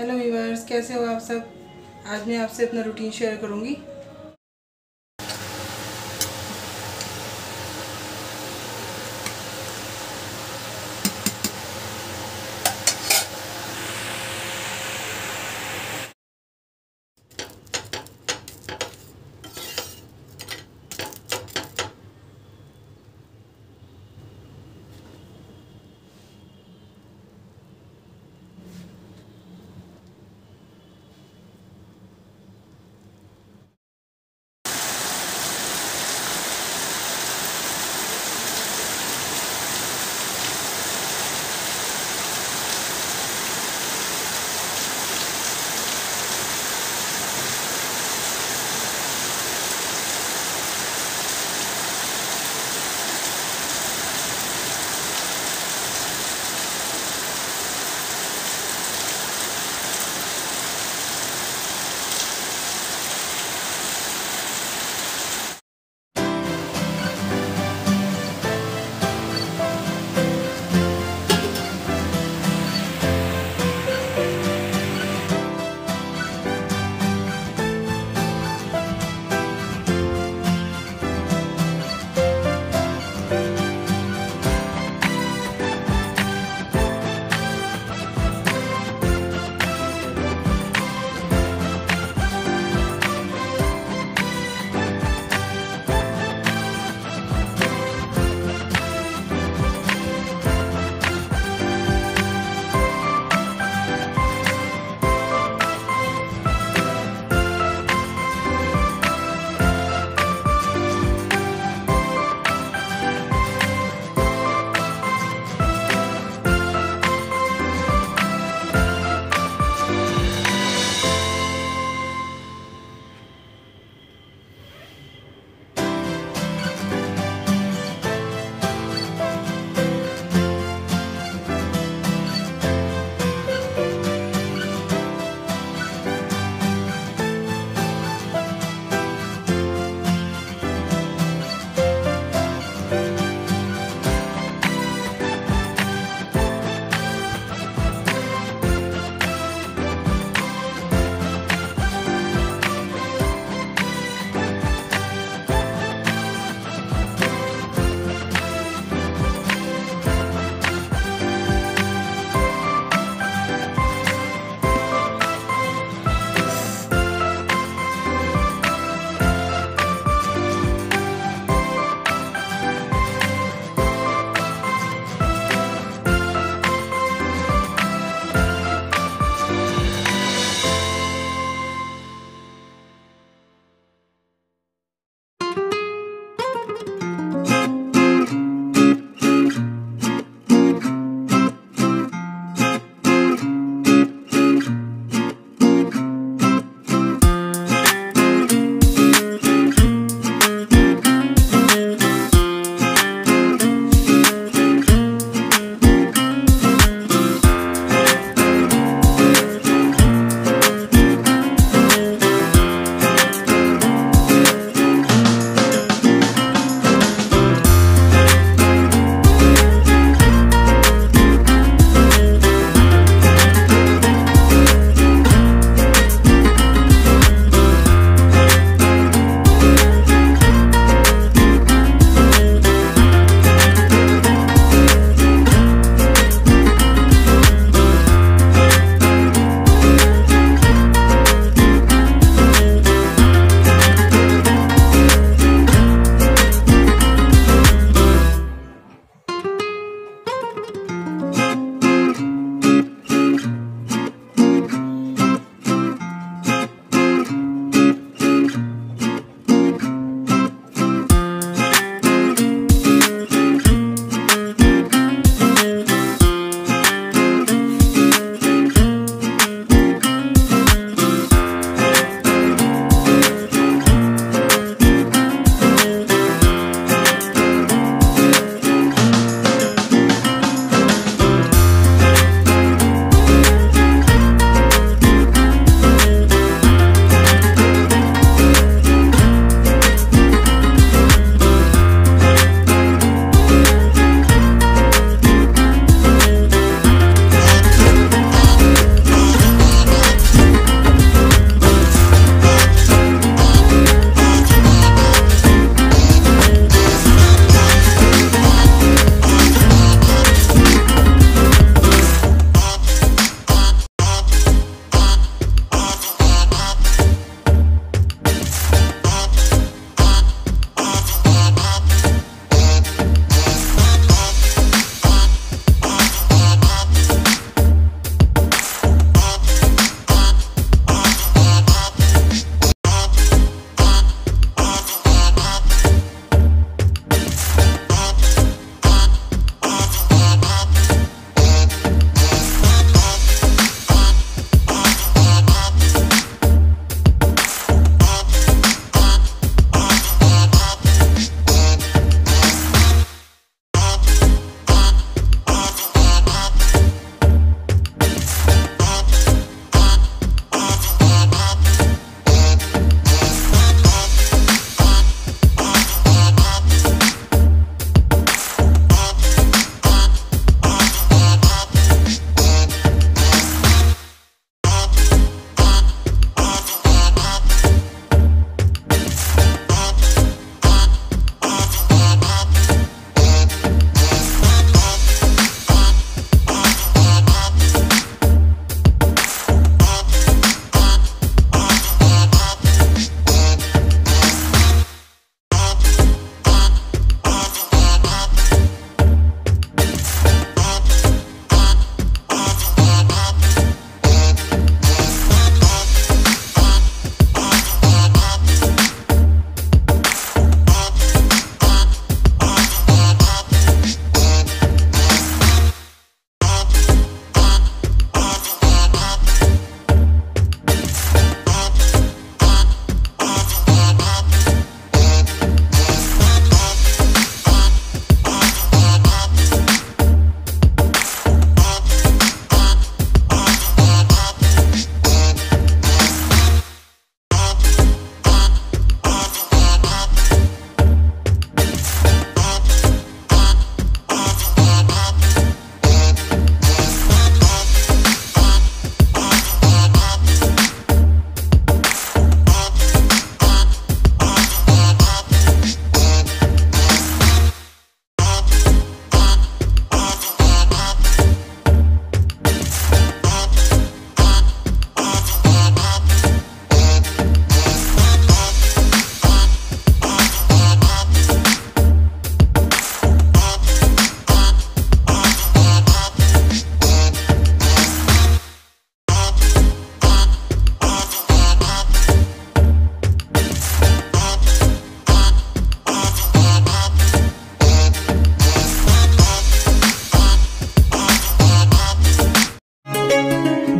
Hello viewers कैसे हो आप सब? आज मैं आपसे अपना रूटीन शेयर करूँगी।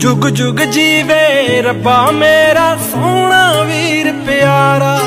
ਜੁਗ ਜੁਗ ਜੀਵੇ ਰੱਬਾ ਮੇਰਾ ਸੋਹਣਾ ਵੀਰ ਪਿਆਰਾ।